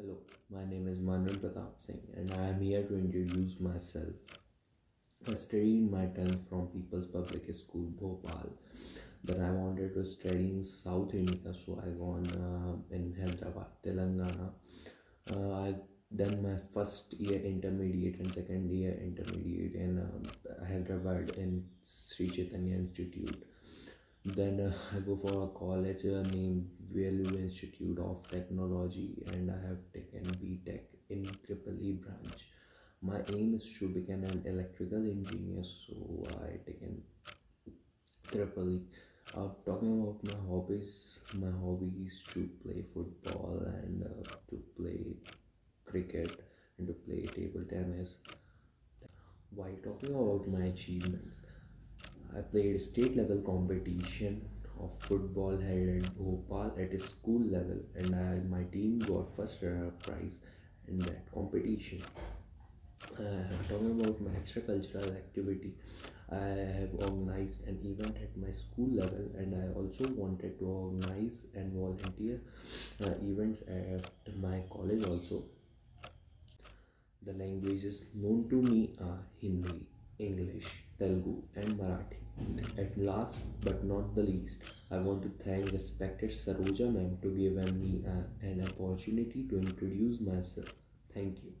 Hello, my name is Manvendra Pratap Singh and I am here to introduce myself. I studied my 10th from People's Public School, Bhopal. Then I wanted to study in South India, so I gone uh, in Hyderabad, Telangana. Uh, I done my first year intermediate and second year intermediate in um, Hyderabad in Sri Chaitanya Institute. Then uh, I go for a college uh, named Vellore Institute of Technology, and I have taken BTech in Triple E branch. My aim is to become an electrical engineer, so I taken Triple. Uh, talking about my hobbies, my hobby is to play football and uh, to play cricket and to play table tennis. While talking about my achievements, I played state level competition of football held in Bhopal at a school level, and I, my team got first prize in that competition. Uh, talking about my extracurricular activity, I have organized an event at my school level, and I also wanted to organize and volunteer uh, events at my college also. The languages known to me are Hindi, English, Telugu, and Marathi. At last but not the least, I want to thank respected Saroja ma'am to give me uh, an opportunity to introduce myself. Thank you.